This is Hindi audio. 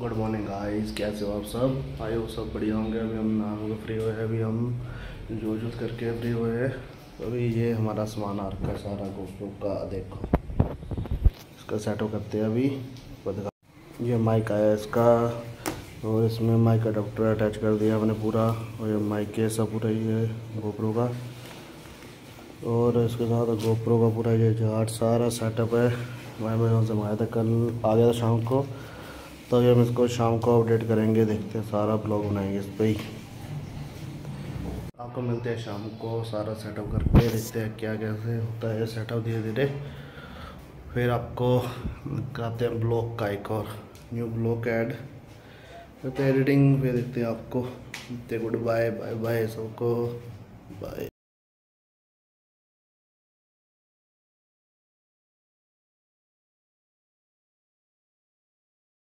गुड मॉर्निंग गाइस कैसे हो आप सब? आए हो सब बढ़िया होंगे अभी हम नहा के फ्री हुए हैं, अभी हम जो जो करके फ्री हुए हैं। अभी ये हमारा सामान आ रखा है सारा गोप्रो का, देखो। इसका सेटअप करते हैं अभी। ये माइक आया इसका, और इसमें माइक का डॉक्टर अटैच कर दिया हमने पूरा, और ये माइक के सब पूरा ये गोप्रो का। और इसके साथ गोप्रो का पूरा ये जाट सारा सेटअप है। मैं मैं से मंगाया था कल, आ गया था शाम को। तो ये हम इसको शाम को अपडेट करेंगे, देखते हैं, सारा ब्लॉग बनाएँगे इस पर ही। आपको मिलते हैं शाम को, सारा सेटअप करके देखते हैं क्या, कैसे होता है सेटअप धीरे धीरे फिर आपको कराते हैं ब्लॉग का एक और न्यू ब्लॉग ऐड करते एडिटिंग फिर देखते हैं आपको। गुड बाय बाय बाय सबको। बाय